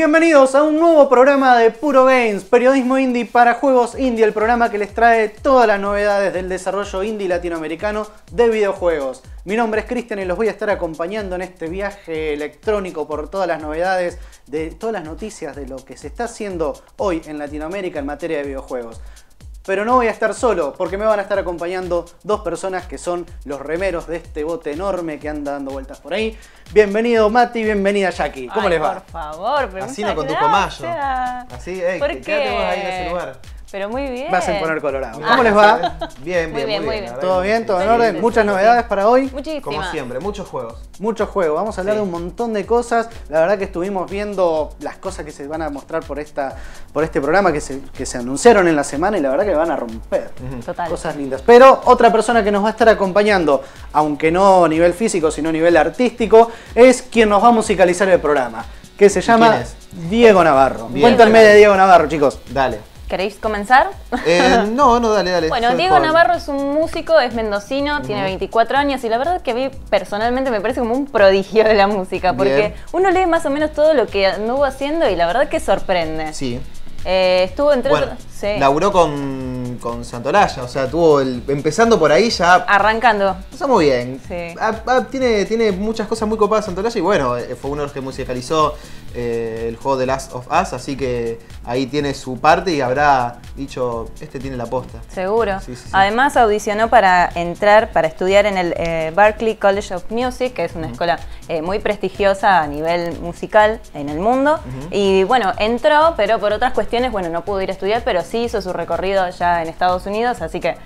Bienvenidos a un nuevo programa de Puro Games, periodismo indie para juegos indie, el programa que les trae todas las novedades del desarrollo indie latinoamericano de videojuegos. Mi nombre es Cristian y los voy a estar acompañando en este viaje electrónico por todas las novedades, de todas las noticias de lo que se está haciendo hoy en Latinoamérica en materia de videojuegos. Pero no voy a estar solo, porque me van a estar acompañando dos personas que son los remeros de este bote enorme que anda dando vueltas por ahí. Bienvenido Mati, bienvenida Jackie. ¿Cómo Ay, les va? Por favor, pero Así no conduzco más yo. gracias. Así, ey, ¿Por qué? vos ahí en ese lugar. Pero muy bien. Vas a poner colorado. Ah. ¿Cómo les va? Bien, Muy bien, bien, muy bien. ¿Todo bien? ¿Todo en orden? Muchas novedades para hoy. Muchísimas. Como siempre, muchos juegos. Muchos juegos, vamos a hablar Sí. de un montón de cosas. La verdad que estuvimos viendo las cosas que se van a mostrar por esta por este programa que se, que se anunciaron en la semana y la verdad que van a romper. Total. Cosas lindas. Pero otra persona que nos va a estar acompañando, aunque no a nivel físico, sino a nivel artístico, es quien nos va a musicalizar el programa, que se llama quién es? Diego Navarro. Bien. Cuéntenme de Diego Navarro, chicos. Dale. ¿Queréis comenzar? Eh, no, no, dale, dale. Bueno, Diego. Navarro es un músico, es mendocino, tiene 24 años y la verdad que a mí personalmente me parece como un prodigio de la música porque Bien. uno lee más o menos todo lo que anduvo haciendo y la verdad que sorprende. Sí. Eh, estuvo entre Bueno, sí. laburó con, con Santolaya, o sea, tuvo el, empezando por ahí ya Arrancando. Está muy bien. Sí. Ah, ah, tiene, tiene muchas cosas muy copadas Santolaya y bueno, eh, fue uno de los que musicalizó eh, el juego The Last of Us, así que ahí tiene su parte y habrá dicho, este tiene la posta. Seguro. Sí, sí, sí. Además audicionó para entrar, para estudiar en el eh, Berklee College of Music, que es una escuela eh, muy prestigiosa a nivel musical en el mundo. Y bueno, entró, pero por otras cuestiones, bueno, no pudo ir a estudiar, pero sí hizo su recorrido ya en Estados Unidos, así que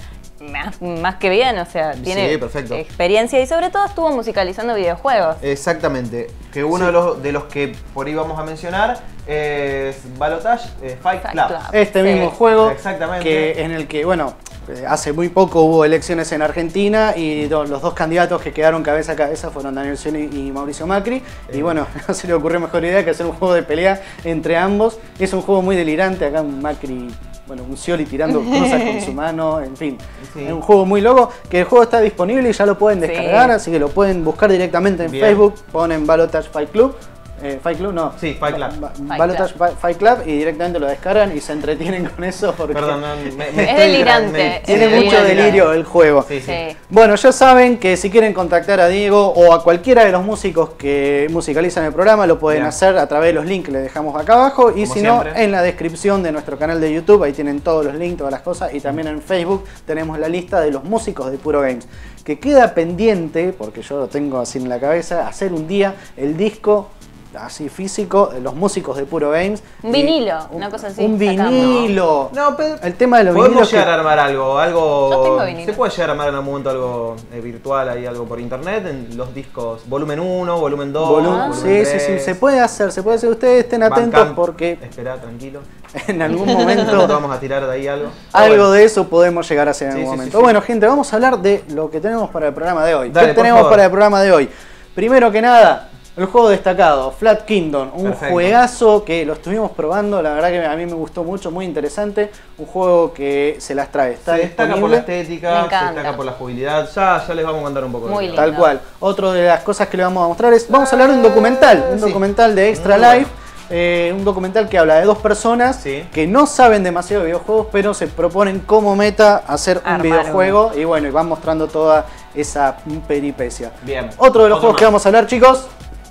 más, más que bien, o sea, tiene Sí, perfecto. experiencia y sobre todo estuvo musicalizando videojuegos. Exactamente. Que uno de, los, de los que por ahí vamos a mencionar es Balotage eh, Fight Fight Club. Club. Este Sí. mismo juego Exactamente. que en el que, bueno, eh, hace muy poco hubo elecciones en Argentina y do- los dos candidatos que quedaron cabeza a cabeza fueron Daniel Scioli y Mauricio Macri. Y Eh. bueno, no se le ocurrió mejor idea que hacer un juego de pelea entre ambos. Es un juego muy delirante, acá un Macri, bueno, un Scioli tirando cosas con su mano, en fin. Sí. Es un juego muy loco, que el juego está disponible y ya lo pueden Sí. descargar, así que lo pueden buscar directamente en Bien. Facebook, ponen Balotage Fight Club. Eh, Fight Club, no. Sí, Fight Club. Ba- Fight Balotage Fi- Fight Club y directamente lo descargan y se entretienen con eso porque Perdón, no, me- me Es delirante, es tiene mucho delirio el juego. Sí, sí. Sí. Bueno, ya saben que si quieren contactar a Diego o a cualquiera de los músicos que musicalizan el programa, lo pueden Bien. hacer a través de los links que les dejamos acá abajo y Como si no, en la descripción de nuestro canal de YouTube, ahí tienen todos los links, todas las cosas y también en Facebook tenemos la lista de los músicos de Puro Games. Que queda pendiente, porque yo lo tengo así en la cabeza, hacer un día el disco así físico de los músicos de Puro Games. Un vinilo, una cosa así, Un vinilo. No, pero El tema de los podemos vinilos que- llegar a armar algo, algo. Yo tengo vinilo. Se puede llegar a armar en algún momento algo eh, virtual, ahí algo por internet, en los discos volumen 1, volumen 2, Volumen- Ah. sí, sí, sí, se puede hacer, se puede hacer. Ustedes estén atentos porque Espera, tranquilo. en algún momento vamos a tirar de ahí algo. algo Bueno, de eso podemos llegar a hacer en Sí, algún sí, momento. sí. Bueno, gente, vamos a hablar de lo que tenemos para el programa de hoy. Dale, ¿Qué tenemos favor. para el programa de hoy? Primero que nada, el juego destacado, Flat Kingdom, un Perfecto. juegazo que lo estuvimos probando, la verdad que a mí me gustó mucho, muy interesante, un juego que se las trae, está se destaca por la estética, se destaca por la jugabilidad. Ya, ya les vamos a contar un poco Muy de lindo. Tal cual. Otra de las cosas que le vamos a mostrar es, vamos a hablar de un documental, un sí. documental de Extra Muy Life, eh, un documental que habla de dos personas Sí. que no saben demasiado de videojuegos, pero se proponen como meta hacer un videojuego y bueno, y van mostrando toda esa peripecia. Bien. Otro de los Otro juegos que vamos a hablar, chicos,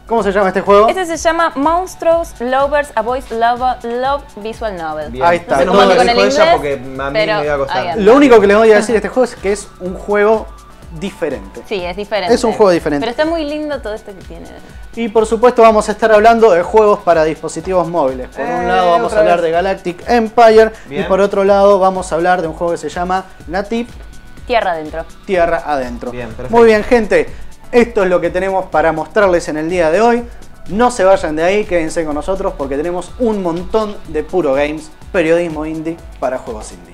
¿cómo se llama este juego? Este se llama Monsters Lovers, A Boys Love, Love Visual Novel. Bien. Ahí está, mal que con el ella inglés, porque a mí pero me iba a costar. Lo único que les voy a decir de este juego es que es un juego diferente. Sí, es diferente. Es un juego diferente. Pero está muy lindo todo esto que tiene. Y por supuesto vamos a estar hablando de juegos para dispositivos móviles. Por un Eh, lado vamos a hablar vez. de Galactic Empire y por otro lado vamos a hablar de un juego que se llama Native Tierra adentro. Tierra Adentro. Bien, perfecto. Muy bien gente, esto es lo que tenemos para mostrarles en el día de hoy. No se vayan de ahí, quédense con nosotros porque tenemos un montón de puro games, periodismo indie para juegos indie.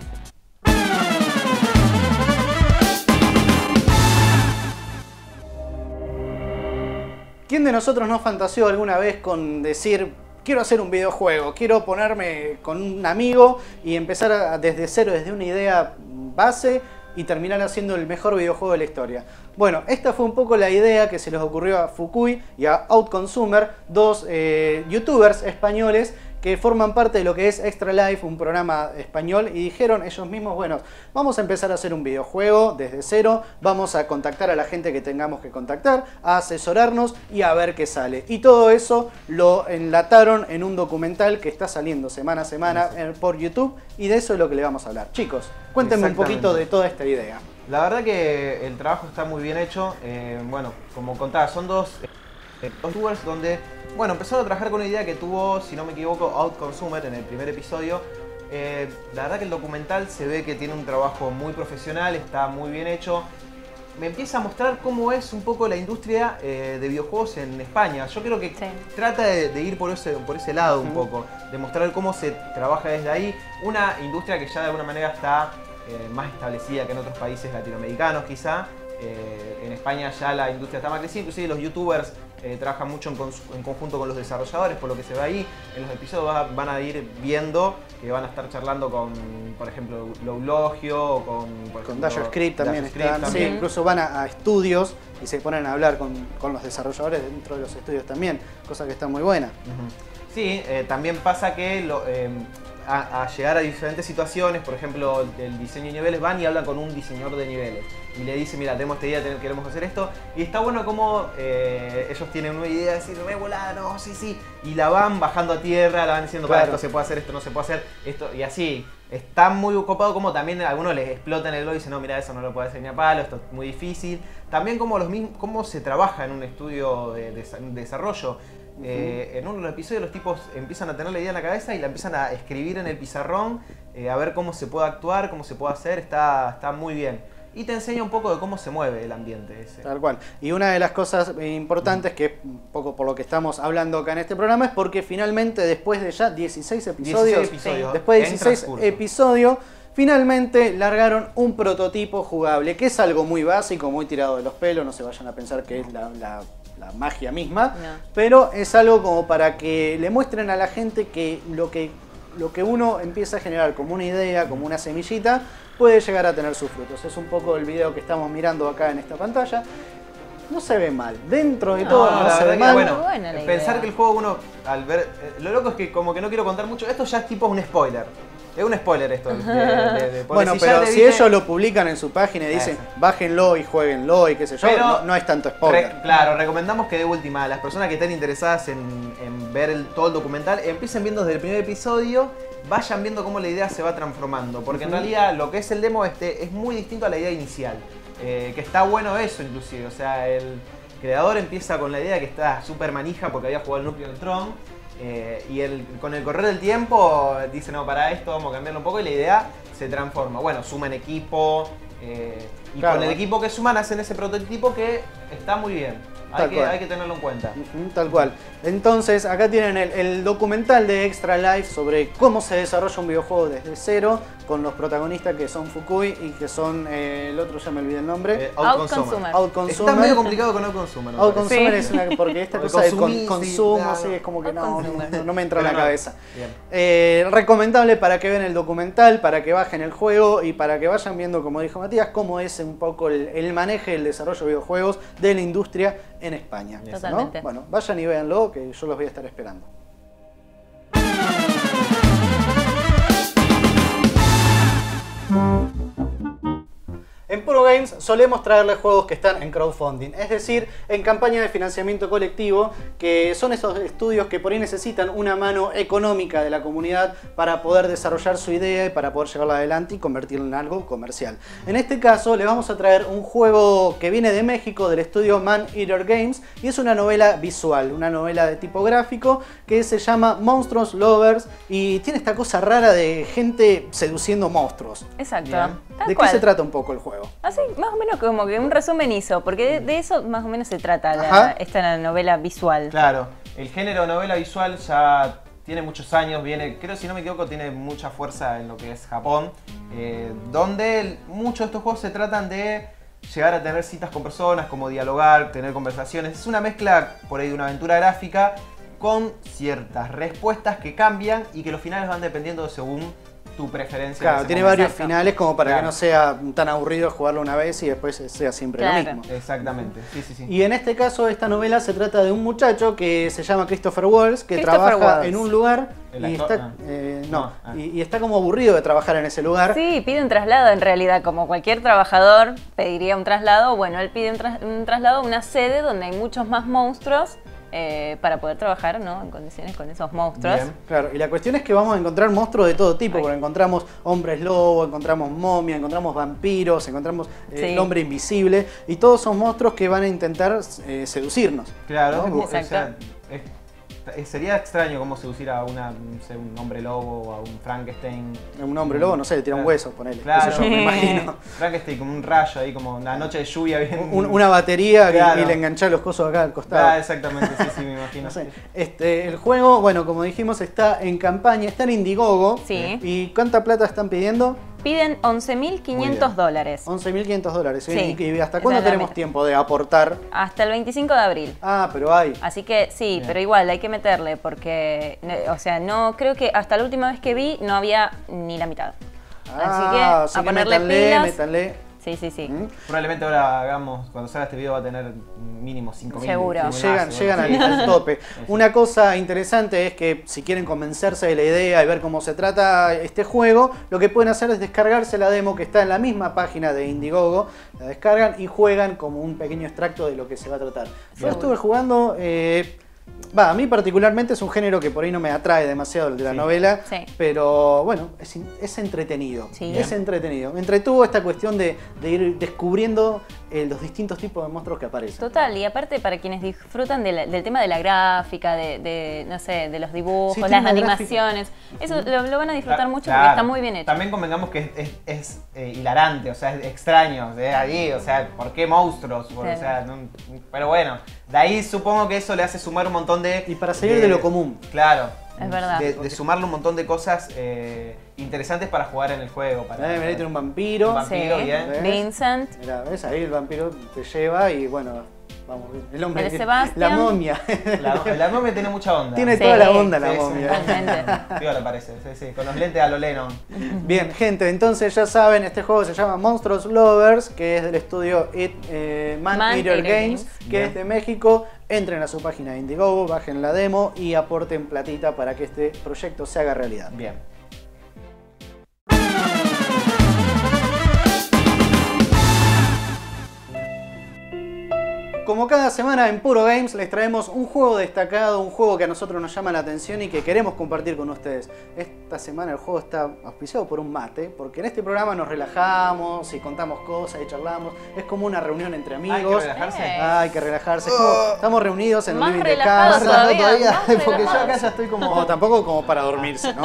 ¿Quién de nosotros no fantaseó alguna vez con decir, quiero hacer un videojuego, quiero ponerme con un amigo y empezar desde cero, desde una idea base y terminar haciendo el mejor videojuego de la historia. Bueno, esta fue un poco la idea que se les ocurrió a Fukui y a Outconsumer, dos eh, youtubers españoles que forman parte de lo que es Extra Life, un programa español, y dijeron ellos mismos, bueno, vamos a empezar a hacer un videojuego desde cero, vamos a contactar a la gente que tengamos que contactar, a asesorarnos y a ver qué sale. Y todo eso lo enlataron en un documental que está saliendo semana a semana por YouTube, y de eso es lo que le vamos a hablar. Chicos, cuéntenme un poquito de toda esta idea. La verdad que el trabajo está muy bien hecho. Eh, bueno, como contaba, son dos, eh, dos donde bueno, empezaron a trabajar con una idea que tuvo, si no me equivoco, Outconsumer en el primer episodio. Eh, la verdad que el documental se ve que tiene un trabajo muy profesional, está muy bien hecho. Me empieza a mostrar cómo es un poco la industria eh, de videojuegos en España. Yo creo que trata de, ir por ese, por ese lado un poco, de mostrar cómo se trabaja desde ahí. Una industria que ya de alguna manera está eh, más establecida que en otros países latinoamericanos quizá. en España ya la industria está más crecida, inclusive los youtubers eh, trabaja mucho en, conjunto con los desarrolladores, por lo que se ve ahí. En los episodios van a ir viendo que van a estar charlando con, por ejemplo, Lowlogio o con... Por con Script también están. Sí, incluso van a, estudios y se ponen a hablar con, los desarrolladores dentro de los estudios también, cosa que está muy buena. Sí, eh, también pasa que lo, eh, a, llegar a diferentes situaciones, por ejemplo, el diseño de niveles, van y hablan con un diseñador de niveles y le dice, mira, tenemos esta idea, queremos hacer esto. Y está bueno como eh, ellos tienen una idea de decir, me volar, no, sí, sí. Y la van bajando a tierra, la van diciendo, para esto se puede hacer, esto no se puede hacer, esto, y así. Está muy ocupado como también a algunos les explota en el globo y dicen, no, mira, eso no lo puede hacer ni a palo, esto es muy difícil. También como los mismos, cómo se trabaja en un estudio de desarrollo. Eh, en uno de los episodios los tipos empiezan a tener la idea en la cabeza y la empiezan a escribir en el pizarrón, eh, a ver cómo se puede actuar, cómo se puede hacer, está, está muy bien. Y te enseña un poco de cómo se mueve el ambiente ese. Tal cual. Y una de las cosas importantes, que es un poco por lo que estamos hablando acá en este programa, es porque finalmente después de ya 16 episodios, después de 16 episodios, finalmente largaron un prototipo jugable, que es algo muy básico, muy tirado de los pelos, no se vayan a pensar que es la la magia misma, pero es algo como para que le muestren a la gente que lo que lo que uno empieza a generar como una idea, como una semillita, puede llegar a tener sus frutos. Es un poco el video que estamos mirando acá en esta pantalla. No se ve mal, dentro de todo no, se ve mal. Bueno, pensar que el juego uno, al ver, eh, lo loco es que como que no quiero contar mucho, esto ya es tipo un spoiler. Es un spoiler esto. bueno, pero si ellos lo publican en su página y dicen, bájenlo y jueguenlo y qué sé yo, no, es tanto spoiler. claro, recomendamos que de última, las personas que estén interesadas en, ver todo el documental, empiecen viendo desde el primer episodio, vayan viendo cómo la idea se va transformando. Porque en realidad lo que es el demo este es muy distinto a la idea inicial. Eh, que está bueno eso inclusive. O sea, el creador empieza con la idea que está súper manija porque había jugado el núcleo del Tron eh, y el, con el correr del tiempo dice, no, para esto vamos a cambiarlo un poco y la idea se transforma. Bueno, suman equipo eh, y con el equipo que suman hacen ese prototipo que está muy bien. Hay que, hay que, tenerlo en cuenta. Tal cual. Entonces, acá tienen el, documental de Extra Life sobre cómo se desarrolla un videojuego desde cero, con los protagonistas que son Fukui y que son, eh, el otro ya me olvidé el nombre. Eh, Outconsumer. Está medio complicado con Outconsumer. ¿no? Outconsumer es una, porque esta cosa de consumo, sí, es como que no, no, me entra en la cabeza. Eh, recomendable para que vean el documental, para que bajen el juego y para que vayan viendo, como dijo Matías, cómo es un poco el, el manejo y el desarrollo de videojuegos de la industria en España. Totalmente. Bueno, vayan y véanlo, que yo los voy a estar esperando. Música En Puro Games solemos traerles juegos que están en crowdfunding, es decir, en campaña de financiamiento colectivo, que son esos estudios que por ahí necesitan una mano económica de la comunidad para poder desarrollar su idea y para poder llevarla adelante y convertirla en algo comercial. En este caso, les vamos a traer un juego que viene de México, del estudio Man Eater Games, y es una novela visual, una novela de tipo gráfico que se llama Monstruos Lovers y tiene esta cosa rara de gente seduciendo monstruos. Exacto. ¿De qué se trata un poco el juego? Así, más o menos como que un resumen hizo, porque de, eso más o menos se trata esta novela visual. Claro, el género novela visual ya tiene muchos años, viene, creo si no me equivoco, tiene mucha fuerza en lo que es Japón, eh, donde muchos de estos juegos se tratan de llegar a tener citas con personas, como dialogar, tener conversaciones. Es una mezcla por ahí de una aventura gráfica con ciertas respuestas que cambian y que los finales van dependiendo según tu preferencia. en Claro, tiene momento. varios Exacto. finales como para que no sea tan aburrido jugarlo una vez y después sea siempre Claro. lo mismo. Exactamente, sí, sí, sí. Y en este caso, esta novela se trata de un muchacho que se llama Christopher Walls, que Christopher trabaja en un lugar ¿El y está, Ah. eh, no, No, ah. y, y está como aburrido de trabajar en ese lugar. Sí, pide un traslado en realidad, como cualquier trabajador pediría un traslado. Bueno, él pide un, tras- un traslado a una sede donde hay muchos más monstruos eh, para poder trabajar ¿no? en condiciones con esos monstruos. Bien. Claro, y la cuestión es que vamos a encontrar monstruos de todo tipo, Ay. porque encontramos hombres lobo, encontramos momia, encontramos vampiros, encontramos eh, Sí. el hombre invisible, y todos son monstruos que van a intentar eh, seducirnos. Claro, ¿no? o sea, Exacto. Sería extraño cómo seducir a una, no sé, un hombre lobo o a un Frankenstein. Un hombre lobo, no sé, le tira un Claro. hueso, ponele. Claro. yo, me imagino. Frankenstein como un rayo ahí, como una noche de lluvia bien. Un- una batería y- Claro. y, le enganchás los cosos acá al costado. Ah, exactamente, sí, sí, me imagino. No sé. Este, el juego, bueno, como dijimos, está en campaña, está en Indiegogo. Sí. ¿Y cuánta plata están pidiendo? Piden Muy 11.500 bien. dólares 11.500 dólares. Sí. ¿Y y hasta cuándo tenemos tiempo de aportar? hasta el 25 de abril. Ah, pero hay. Así que sí, Bien. pero igual hay que meterle porque, o sea, no creo que hasta la última vez que vi no había ni la mitad. Así que Ah, a ponerle métanle, pilas. métanle. Sí, sí, sí. ¿Mm? Probablemente ahora hagamos, cuando salga este video va a tener mínimo 5.000. Seguro. sí, Llegan, más, llegan al, al tope. Una cosa interesante es que si quieren convencerse de la idea y ver cómo se trata este juego, lo que pueden hacer es descargarse la demo que está en la misma página de Indiegogo, la descargan y juegan como un pequeño extracto de lo que se va a tratar. Yo estuve jugando, eh, va, a mí particularmente es un género que por ahí no me atrae demasiado el de la Sí. novela, Sí. pero bueno, es, es entretenido. Sí. Es entretenido. Me entretuvo esta cuestión de, de ir descubriendo eh, los distintos tipos de monstruos que aparecen. Total, y aparte para quienes disfrutan de la- del tema de la gráfica, de, de, no sé, de los dibujos, Sí, las gráfica. animaciones, eso lo, lo van a disfrutar mucho claro. porque está muy bien hecho. También convengamos que es, es- es, eh, hilarante, o sea, es extraño. De ahí, o sea, ¿por qué monstruos? Por- Sí. o sea, no- pero bueno, de ahí supongo que eso le hace sumar un montón de. Y para salir de lo común. Claro. Es verdad. De, de sumarle un montón de cosas eh, interesantes para jugar en el juego. Para, Eh, mirá, tiene un vampiro. Un vampiro, bien. ¿Ves? Vincent, Mira, ves ahí el vampiro te lleva y bueno, vamos, el hombre. El tiene- Sebastián. La momia. La, la momia tiene mucha onda. Tiene Sí, toda la onda la Sí, momia. Parece, sí, sí, con los lentes a lo Lennon. Bien, gente, entonces ya saben, este juego se llama Monsters Lovers, que es del estudio It, eh, Man, Man Eater Eater Games, Games. que Bien. es de México. Entren a su página de Indiegogo, bajen la demo y aporten platita para que este proyecto se haga realidad. Bien. Como cada semana en Puro Games les traemos un juego destacado, un juego que a nosotros nos llama la atención y que queremos compartir con ustedes. Esta semana el juego está auspiciado por un mate, porque en este programa nos relajamos y contamos cosas y charlamos. Es como una reunión entre Hay que amigos. relajarse. Eh. Hay que relajarse. Es como- estamos reunidos en el Más living de casa. todavía, más porque yo acá ya estoy como. No, tampoco como para dormirse, ¿no?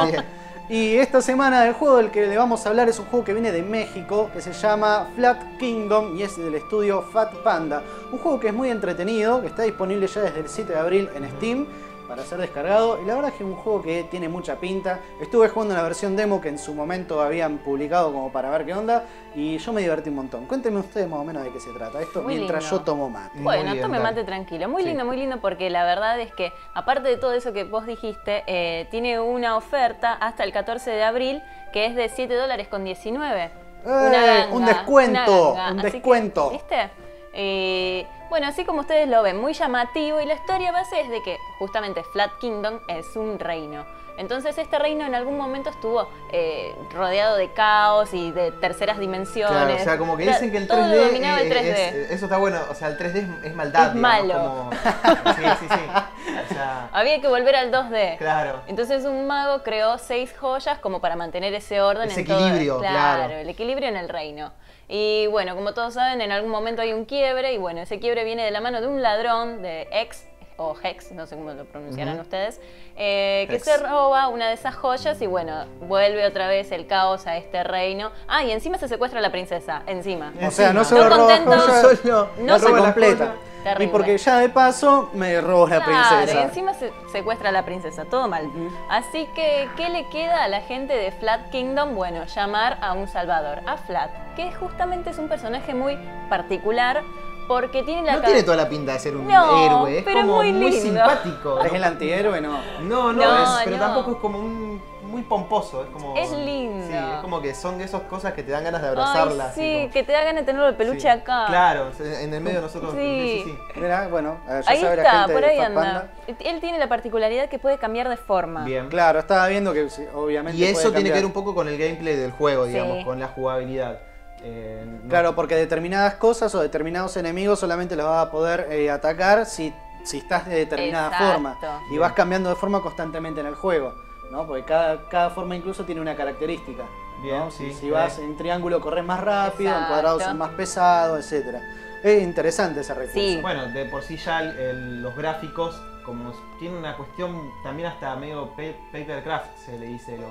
Y esta semana el juego del que le vamos a hablar es un juego que viene de México, que se llama Flat Kingdom y es del estudio Fat Panda. Un juego que es muy entretenido, que está disponible ya desde el 7 de abril en Steam para ser descargado. Y la verdad es que es un juego que tiene mucha pinta. Estuve jugando en la versión demo que en su momento habían publicado como para ver qué onda y yo me divertí un montón. Cuéntenme ustedes más o menos de qué se trata esto Muy mientras lindo. yo tomo mate. Bueno, bien, tome mate tranquilo. Muy Sí. lindo, muy lindo porque la verdad es que, aparte de todo eso que vos dijiste, eh, tiene una oferta hasta el 14 de abril que es de 7 dólares con 19. ¡Eh! Un descuento, una un Así que, descuento. ¿Viste? Eh, bueno, así como ustedes lo ven, muy llamativo y la historia base es de que justamente Flat Kingdom es un reino. Entonces este reino en algún momento estuvo eh, rodeado de caos y de terceras dimensiones. Claro, o sea, como que dicen que el todo 3D, lo dominaba el eh, 3D. es- eso está bueno, o sea, el 3D es, maldad. Es digamos, malo. como- sí, sí, sí. O sea, Había que volver al 2D. claro. Entonces un mago creó seis joyas como para mantener ese orden Ese en todo- equilibrio, claro. el equilibrio en el reino. Y bueno, como todos saben, en algún momento hay un quiebre y bueno, ese quiebre viene de la mano de un ladrón de ex o Hex, no sé cómo lo pronunciarán ustedes, eh, que se roba una de esas joyas y bueno, vuelve otra vez el caos a este reino. Ah, y encima se secuestra a la princesa, encima. O sea, no solo No roba joyas, no se completa. Y porque ya de paso me robó la Claro, princesa. y encima se secuestra a la princesa, todo mal. Así que, ¿qué le queda a la gente de Flat Kingdom? Bueno, llamar a un salvador, a Flat, que justamente es un personaje muy particular Porque tiene la No tiene toda la pinta de ser un No, héroe, es pero como muy muy, lindo. simpático. ¿Es el antihéroe? No. No, no, No, es, pero no. tampoco es como un muy pomposo, es como Es lindo. Sí, es como que son de esas cosas que te dan ganas de Ay, abrazarla. así sí, como- que te da ganas de tenerlo de peluche Sí. acá. Claro, en el medio de nosotros. Sí. sí, sí. Mira, bueno, eh, ya Ahí sabe la está, gente por ahí anda. Panda. Él tiene la particularidad que puede cambiar de forma. Bien. Claro, estaba viendo que sí, obviamente. Y eso puede tiene que ver un poco con el gameplay del juego, Sí. digamos, con la jugabilidad. Eh, no- Claro, porque determinadas cosas o determinados enemigos solamente los vas a poder eh, atacar si, si estás de determinada Exacto. forma. Y vas cambiando de forma constantemente en el juego. ¿no? Porque cada, cada forma incluso tiene una característica. Bien, ¿no? sí. Si, si vas en triángulo corres más rápido, en cuadrado son más pesado, etcétera. Es interesante ese recurso. Sí. Bueno, de por sí ya el- el- los gráficos, como tiene una cuestión también hasta medio pa- papercraft, se le dice lo,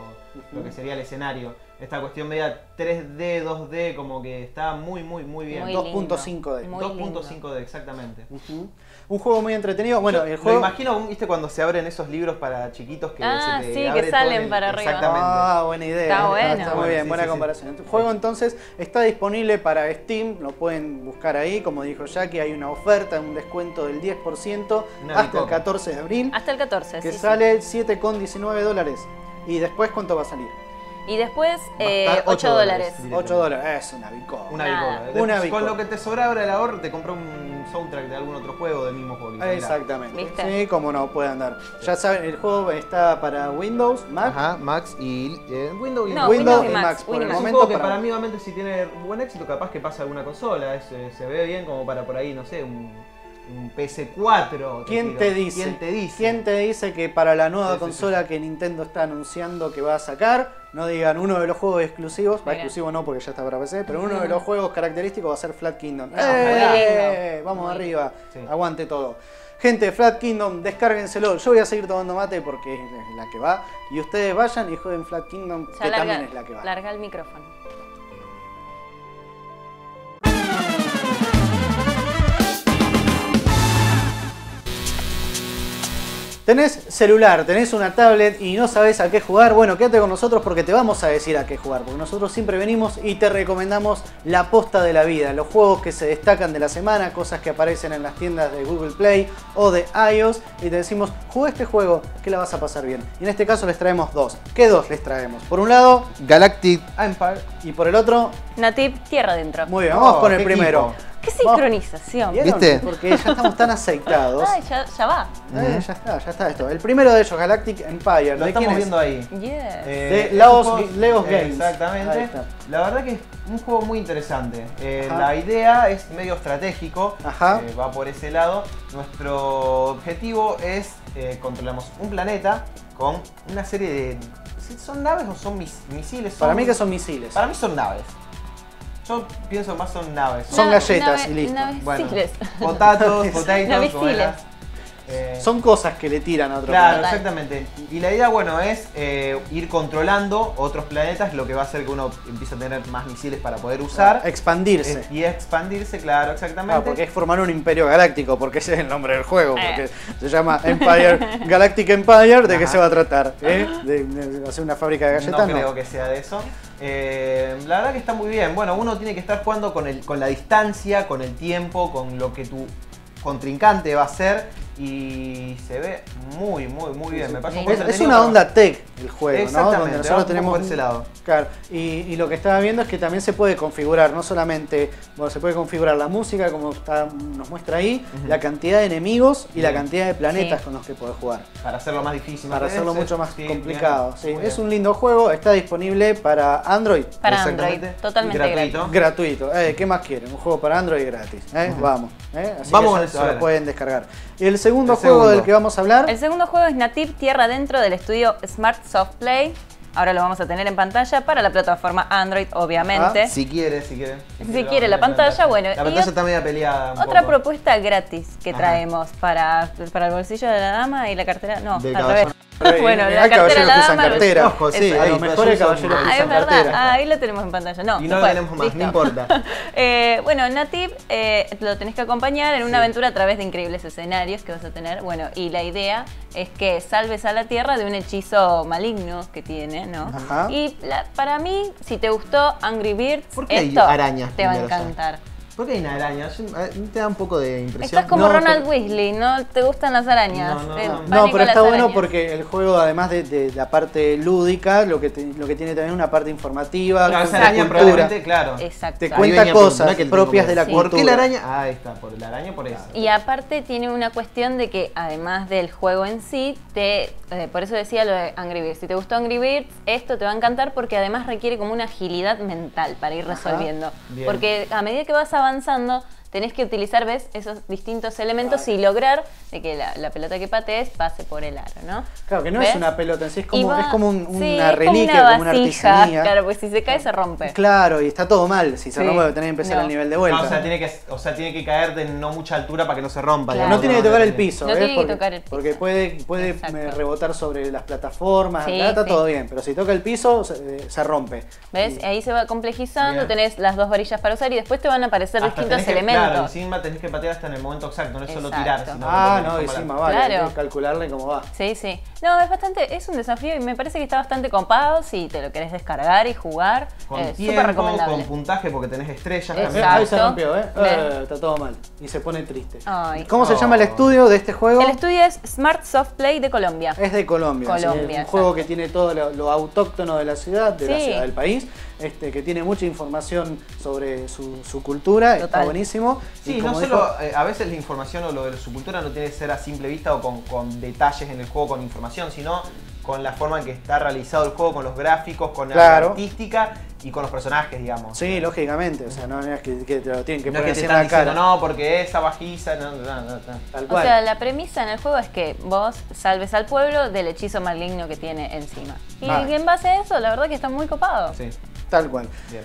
lo que sería el escenario. Esta cuestión media 3D, 2D, como que está muy, muy, muy bien. Muy 2.5D. lindo. Muy 2.5D, exacamente. Ujú. Un juego muy entretenido. Bueno, Yo el juego. imagino, viste, cuando se abren esos libros para chiquitos que Ah, se te sí, que abre salen el- para arriba. Exactamente. Ah, buena idea. Está bueno. Está muy Bueno, bien, sí, buena sí, sí. comparación. El juego entonces está disponible para Steam, lo pueden buscar ahí, como dijo Jackie, hay una oferta, un descuento del 10% Una hasta el bicoca. 14 de abril, Hasta el 14, que sí, sí. sale 7,19 dólares. Y después, ¿cuánto va a salir? Y después eh, estar 8 ocho dólares. Directamente. 8 dólares, es una bicoca. Una bicoca. Después, Una Con lo que te sobra ahora el ahorro, te compró un soundtrack de algún otro juego del mismo juego. Exactamente. ¿Viste? Sí, como no, puede andar. Ya saben, el juego está para Windows, Mac. Ajá, Max y eh, Windows y No, Windows Windows y y Max, Max, por Windows el Es Max. un momento juego que para- para mí, obviamente, si tiene buen éxito, capaz que pasa alguna consola. Es, eh, se ve bien como para por ahí, no sé, un, un PS4. ¿Quién te dice? ¿Quién te dice? ¿Quién te dice que para la nueva Sí, sí, consola que Nintendo está anunciando que va a sacar, no digan uno de los juegos exclusivos, va exclusivo no porque ya está para PC, pero uno de los juegos característicos va a ser Flat Kingdom. No, ¡Eh! muy Vamos Muy arriba, Sí. aguante todo. Gente, Flat Kingdom, descárguenselo. Yo voy a seguir tomando mate porque es la que va. Y ustedes vayan y jueguen Flat Kingdom, Ya que larga, también es la que va. larga el micrófono. Tenés celular, tenés una tablet y no sabes a qué jugar, bueno, quédate con nosotros porque te vamos a decir a qué jugar, porque nosotros siempre venimos y te recomendamos la posta de la vida, los juegos que se destacan de la semana, cosas que aparecen en las tiendas de Google Play o de iOS y te decimos, juega este juego que la vas a pasar bien. Y en este caso les traemos dos. ¿Qué dos les traemos? Por un lado Galactic Empire. y por el otro, Nativ, tierra adentro. muy bien, vamos Oh, con el primero. equipo. ¡Qué sincronización! ¿Vieron? ¿Viste? Porque ya estamos tan aceitados. Ay, ya, ya va. Eh, ya está, ya está esto. El primero de ellos, Galactic Empire. Lo ¿De quién estamos es? viendo ahí. Yes. Eh, De Laos- Games. Exactamente. La verdad que es un juego muy interesante. Eh, la idea es medio estratégico. Ajá. eh, va por ese lado. Nuestro objetivo es eh, controlamos un planeta con una serie de. ¿Son naves o son mis- misiles? Para mí que son misiles. Para mí son naves. Yo pienso más son naves. Son Nave- galletas nave- y listo. Bueno, naveciles. potatos, potatoes. Eh, Son cosas que le tiran a otro Claro, exactamente. Y la idea, bueno, es eh, ir controlando otros planetas, lo que va a hacer que uno empiece a tener más misiles para poder usar. Expandirse. Eh, y expandirse, claro, exactamente. Ah, porque es formar un imperio galáctico, porque ese es el nombre del juego, Eh. porque se llama Empire, Galactic Empire, ¿de qué se va a tratar? ¿Eh? ¿De, de hacer una fábrica de galletas? no creo que sea de eso. Eh, la verdad que está muy bien. Bueno, uno tiene que estar jugando con, el, con la distancia, con el tiempo, con lo que tu contrincante va a hacer. Y se ve muy, muy, muy bien. Me parece un Es, es una pero- onda tech el juego, ¿no? Exactamente, Donde va nosotros tenemos. por ese lado. Claro, y, y lo que estaba viendo es que también se puede configurar, no solamente, bueno, se puede configurar la música, como está- nos muestra ahí, la cantidad de enemigos y la cantidad de planetas Sí. con los que podés jugar. Para hacerlo más difícil. Para ¿no? hacerlo Es- mucho más sí, complicado. bien, Sí, es un lindo juego, está disponible para Android. Para. Android, totalmente gratuito. Gratuito. Eh, ¿Qué más quieren? Un juego para Android gratis. ¿eh? Vamos. ¿eh? Así Vamos que ya eso, se a lo pueden descargar. Y el segundo El juego segundo. del que vamos a hablar. El segundo juego es Native Tierra Dentro del estudio Smart Soft Play. Ahora lo vamos a tener en pantalla para la plataforma Android, obviamente. Ah, Si quiere, si quiere. Si quiere la pantalla, bueno, La pantalla está media peleada. un Otra poco. propuesta gratis que Ajá. traemos para, para el bolsillo de la dama y la cartera. No, De al caballero. revés. Bueno, Hay la cartera de caballeros la que usan dama. cartera. Ojo, sí, Eso. a ahí, lo mejor hay usan- caballeros que Ah, es usan verdad. cartera. Ah, ahí lo tenemos en pantalla. No, Y no fue. tenemos más, no importa. Eh, bueno, Native eh, lo tenés que acompañar en una aventura a través de increíbles escenarios que vas a tener. Bueno, y la idea es que salves a la Tierra de un hechizo maligno que tiene, ¿no? Ajá. Y la- para mí, si te gustó Angry Birds, ¿Por qué hay esto arañas te va a ya? ¿Por qué hay una araña? Yo- eh, te da un poco de impresión. Estás como No, Ronald Weasley, ¿no te gustan las arañas? No, no, Te no. pánico No, pero las está bueno arañas. porque el juego, además de, de la parte lúdica, lo que, te- lo que tiene también una parte informativa, Claro, esa cultura. araña probablemente, claro. Exacto. Te cuenta venía a preguntar cosas que propias de la Sí. ¿Por qué cultura. la araña? Ah, ahí está, por la araña por eso. Y aparte tiene una cuestión de que además del juego en sí, te, eh, por eso decía lo de Angry Birds. Si te gustó Angry Birds, esto te va a encantar porque además requiere como una agilidad mental para ir resolviendo. Bien. Porque a medida que vas avanzando, tenés que utilizar, ¿ves? Esos distintos elementos y lograr de que la, la pelota que patees pase por el aro, ¿no? Claro, que no ¿Ves? es una pelota en sí, es como, va- es como un- sí, una es reliquia, como una, vasija, artesanía. Claro, pues si se cae se rompe. Claro, y está todo mal. Si se Sí. rompe, tenés que empezar No. el nivel de No, vuelta. o, sea, tiene que, o sea, tiene que caer de no mucha altura para que no se rompa. Claro. No tiene que tocar el piso, No ¿ves? tiene que porque, tocar el piso. porque puede, puede Exacto. eh, rebotar sobre las plataformas, Sí, está sí. todo bien, pero si toca el piso se, eh, se rompe. ¿Ves? Ahí se va complejizando, Bien. tenés las dos varillas para usar y después te van a aparecer Hasta distintos elementos. Claro, encima tenés que patear hasta en el momento exacto, no es solo Exacto. tirar. Sino Ah, que no, tenés que encima vale, Claro. que calcularle cómo va. Sí, sí. No, es bastante, es un desafío y me parece que está bastante copado si te lo querés descargar y jugar. Con eh, súper tiempo, recomendable. con puntaje, porque tenés estrellas Eh, también. ahí se Exacto. rompió, ¿eh? Eh, Está todo mal. Y se pone triste. Ay. ¿Cómo se llama el estudio de este juego? El estudio es Smart Soft Play de Colombia. Es de Colombia. Colombia, es un juego exacto. que tiene todo lo, lo autóctono de la ciudad, de la ciudad del país, este, que tiene mucha información sobre su, su cultura, está Total. Sí, y no como solo, dijo- eh, a veces la información o lo de su cultura no tiene que ser a simple vista o con, con detalles en el juego, con información, sino con la forma en que está realizado el juego, con los gráficos, con Claro. la artística y con los personajes, digamos. Sí, lógicamente, o sea, no es que, que te lo tienen que no es poner que así te están cara. diciendo, no, porque esa bajiza, no, no, no, no. Tal O cual. sea, la premisa en el juego es que vos salves al pueblo del hechizo maligno que tiene encima. Y Vale. en base a eso, la verdad que está muy copado. Sí, Tal cual. bien.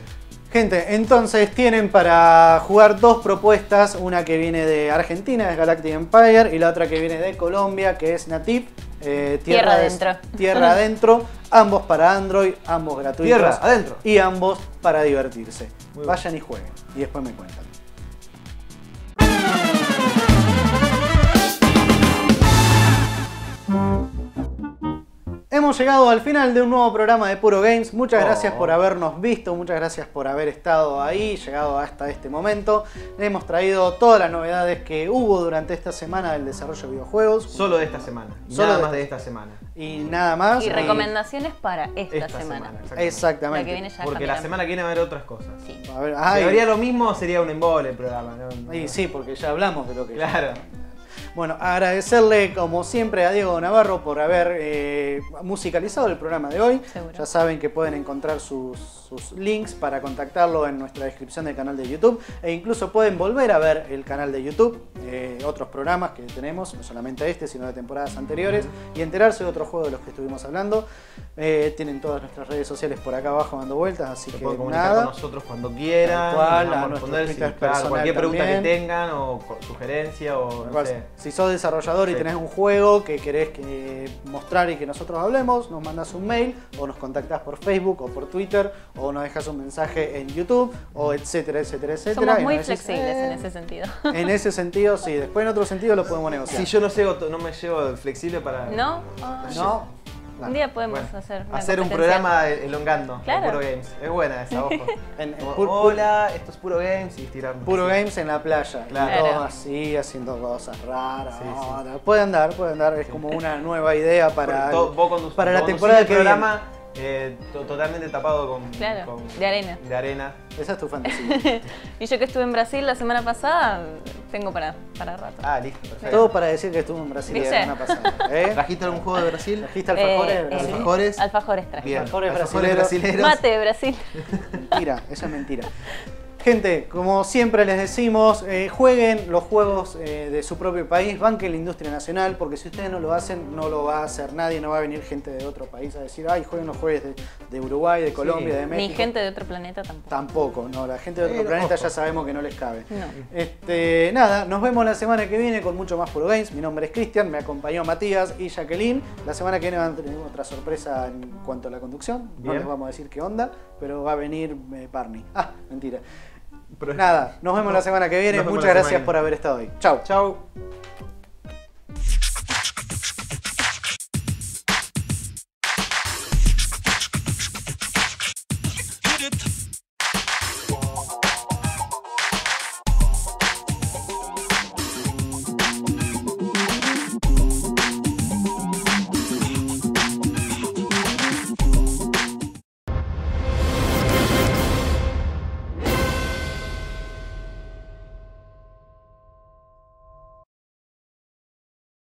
Gente, entonces tienen para jugar dos propuestas, una que viene de Argentina, es Galactic Empire, y la otra que viene de Colombia, que es Native. eh, Tierra de- adentro. Tierra adentro, ambos para Android, ambos gratuitos. Tierra adentro. Y ambos para divertirse. Muy Vayan y jueguen, y después me cuentan. Hemos llegado al final de un nuevo programa de Puro Games. Muchas Oh. gracias por habernos visto, muchas gracias por haber estado ahí, llegado hasta este momento. Le hemos traído todas las novedades que hubo durante esta semana del desarrollo de videojuegos. Solo de esta semana. Solo nada de más de esta semana. Y nada más. Y recomendaciones para esta, Esta semana. semana, exactamente. Exactamente. La que viene ya Porque la semana que viene va a haber otras cosas. Sí. A ver, Si habría lo mismo, sería un embole el programa. ¿no? y sí, porque ya hablamos de lo que Claro. Bueno, agradecerle como siempre a Diego Navarro por haber eh, musicalizado el programa de hoy. Seguro. Ya saben que pueden encontrar sus, sus links para contactarlo en nuestra descripción del canal de YouTube e incluso pueden volver a ver el canal de YouTube, eh, otros programas que tenemos, no solamente este, sino de temporadas anteriores y enterarse de otros juegos de los que estuvimos hablando. Eh, tienen todas nuestras redes sociales por acá abajo dando vueltas, así Se que pueden comunicar nada. con nosotros cuando quieran. Cual, vamos a responder, claro, cualquier pregunta también. que tengan o sugerencia o no sé. Si sos desarrollador y tenés un juego que querés que mostrar y que nosotros hablemos, nos mandas un mail o nos contactás por Facebook o por Twitter o nos dejas un mensaje en YouTube o etcétera, etcétera, etcétera. Somos muy decís, flexibles en "Eh". ese sentido. En ese sentido, sí. Después en otro sentido lo podemos negociar. Si yo no, sé, no me llevo flexible para ¿No? Ah, ¿No? Un día podemos Bueno, hacer una hacer un programa elongando Claro. Puro Games. Es buena esa, ojo. En- en Como, Hola, esto es Puro Games y tirar Puro Games en la playa. Claro. todos así, haciendo cosas raras. Sí, sí. ahora. Puede andar, puede andar. Es como una nueva idea para, vos para la temporada que programa eh, to- totalmente tapado con, Claro, con- de arena. de arena. Esa es tu fantasía. Y yo que estuve en Brasil la semana pasada, tengo para, para rato. Ah, listo, perfecto. Todo para decir que estuvo en Brasil la semana pasada. ¿eh? ¿Trajiste algún juego de Brasil? ¿Trajiste alfajores? Eh, ¿Alfajores? Alfajores traje. Bien. Alfajores Alfajores brasileros. Mate de Brasil. Mentira, eso es mentira. Gente, como siempre les decimos, eh, jueguen los juegos eh, de su propio país, banquen la industria nacional, porque si ustedes no lo hacen, no lo va a hacer nadie, no va a venir gente de otro país a decir, ay, jueguen los juegos de, de Uruguay, de Colombia, de México. Ni gente de otro planeta tampoco. Tampoco, no, la gente de otro Pero, planeta ojo. ya sabemos que no les cabe. No. Este, nada, nos vemos la semana que viene con mucho más Puro Games. Mi nombre es Cristian, me acompañó Matías y Jacqueline. La semana que viene van a tener otra sorpresa en cuanto a la conducción. No Bien. les vamos a decir qué onda, pero va a venir eh, Barney. Ah, mentira. Nada, nos vemos la semana que viene. Muchas gracias por haber estado ahí. Chau. Chau.